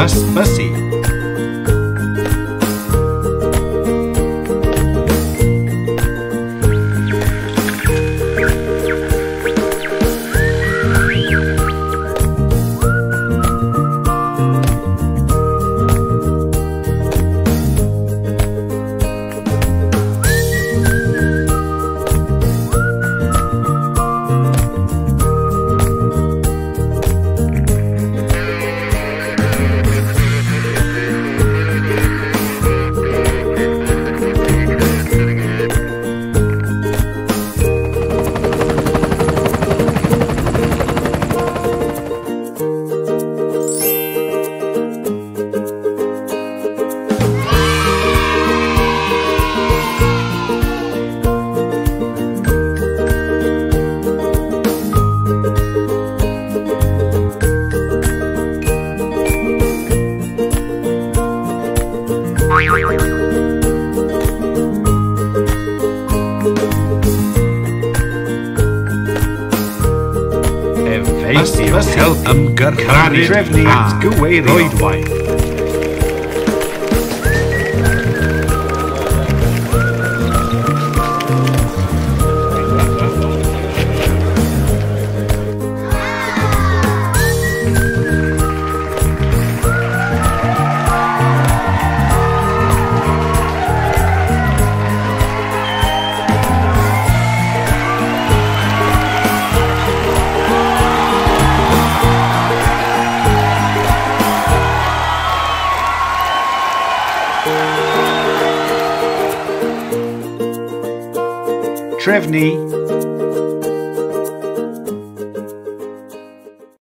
Bus Bus help ymgyrchu Trefnu a gyweirio. rhoedwaith. Trevney.